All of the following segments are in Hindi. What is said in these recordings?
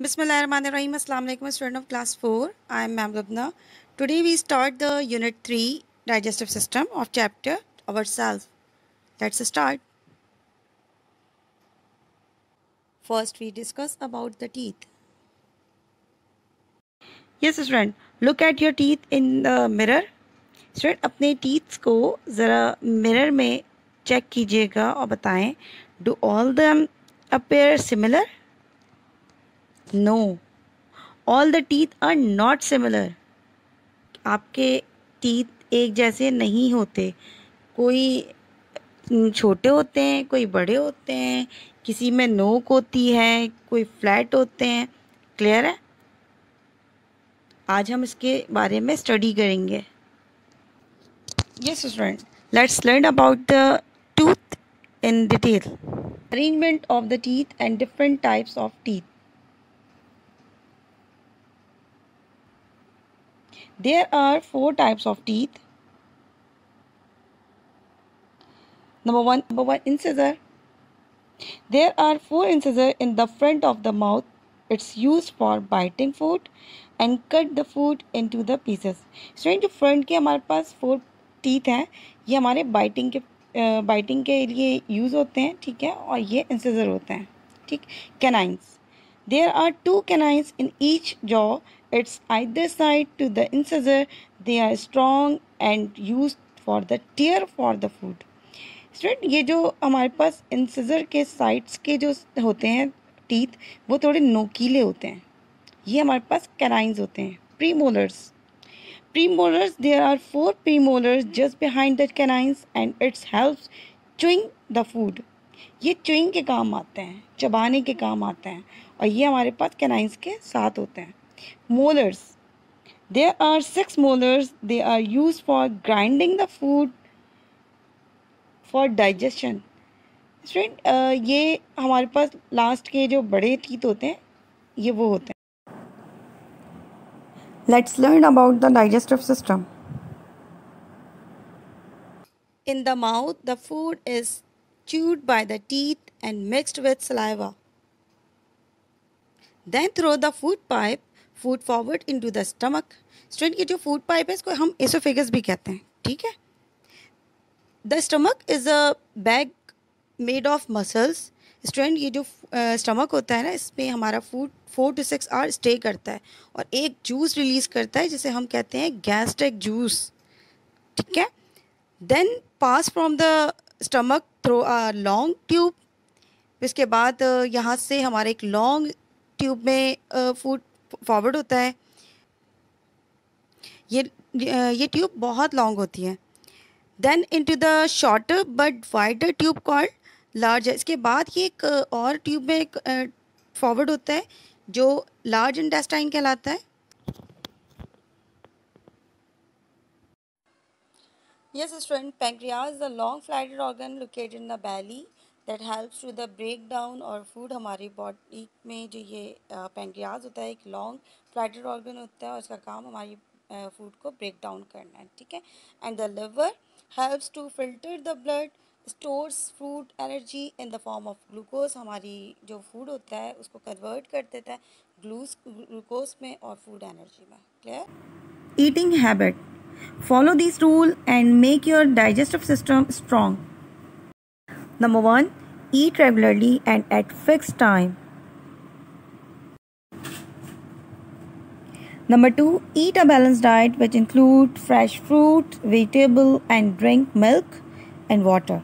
बिसमीम्स of class four, I am ma'am Lubna. Today we start the unit three digestive system of chapter our self let's start first we discuss about the teeth yes student look at your teeth in the mirror student अपने टीथ्स को ज़रा मिरर में चेक कीजिएगा और बताएँ do all them appear similar no all the teeth are not similar आपके टीथ एक जैसे नहीं होते। कोई छोटे होते हैं, कोई बड़े होते हैं, किसी में नोक होती है, कोई फ्लैट होते हैं। क्लियर है? आज हम इसके बारे में स्टडी करेंगे। Yes student let's learn about the tooth in detail arrangement of the teeth and different types of teeth There are four types of teeth. Number one, number one incisor. There are four incisors in the front of the mouth. It's used for biting food and cut the food into the pieces. Student जो फ्रंट के हमारे पास फोर टीथ हैं ये हमारे बाइटिंग के बाइटिंग के लिए यूज़ होते हैं ठीक है और ये इंसिजर होते हैं ठीक canines there are two canines in each jaw It's either side to the incisor. They are strong and used for the tear for the food. Student ये जो हमारे पास इंसिजर के साइड्स के जो होते हैं टीथ वो थोड़े नोकीले होते हैं ये हमारे पास कैनाइंस होते हैं premolars there are four premolars just behind the canines and its helps chewing the food ये चुइंग के काम आते हैं, चबाने के काम आते हैं और ये हमारे पास कैनाइंस के साथ होते हैं molars there are six molars they are use for grinding the food for digestion. Student ये हमारे पास लास्ट के जो बड़े टीथ होते हैं ये वो होते हैं। Let's learn about the digestive system in the mouth the food is chewed by the teeth and mixed with saliva then through the food pipe food forward into the stomach student ये जो फ़ूड पाइप है, इसको हम एसोफेगस भी कहते हैं, ठीक है? The stomach is a bag made of muscles student ये जो स्टमक होता है ना, इसमें हमारा food four to six hour stay करता है और एक जूस रिलीज़ करता है, जिसे हम कहते हैं गैस्ट्रिक जूस ठीक है? Then pass from the stomach through a long tube इसके बाद यहाँ से हमारे एक लॉन्ग ट्यूब में फ़ूड फॉरवर्ड होता है। ये ये ट्यूब बहुत लॉन्ग होती है। Then into the shorter but wider tube called large इसके बाद ये एक और ट्यूब में एक फॉरवर्ड होता है जो लार्ज इंटेस्टाइन कहलाता है। Yes, student, pancreas a long flatted organ located in the belly. That helps to the break down और फ़ूड हमारी बॉडी में जो ये पेंक्रियाज होता है, एक लॉन्ग फ्लैटेड ऑर्गन होता है और इसका काम हमारी फ़ूड को ब्रेक डाउन करना है, ठीक है? And the liver helps to filter the blood stores food energy in the form of glucose हमारी जो फ़ूड होता है, उसको कन्वर्ट कर देता है ग्लूस ग्लूकोज में और फ़ूड एनर्जी में clear eating habit follow this rule and make your digestive system strong Number one, eat regularly and at fixed time. Number two, eat a balanced diet which include fresh fruit, vegetable and drink milk and water.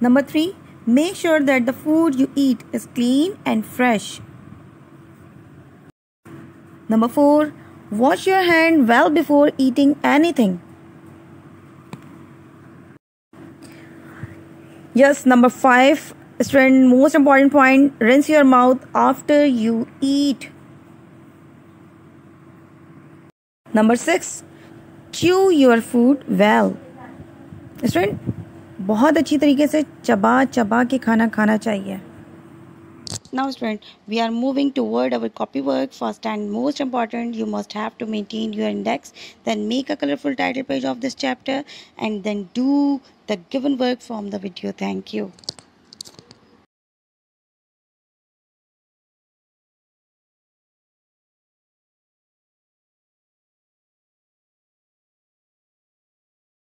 Number three, make sure that the food you eat is clean and fresh. Number four, wash your hand well before eating anything. Yes, number five, student, most important point rinse your mouth after you eat. Number six, chew your food well. Student, बहुत अच्छी तरीके से चबा चबा के खाना खाना चाहिए now student we are moving toward our copy work first and most important you must have to maintain your index then make a colorful title page of this chapter and then do the given work from the video. Thank you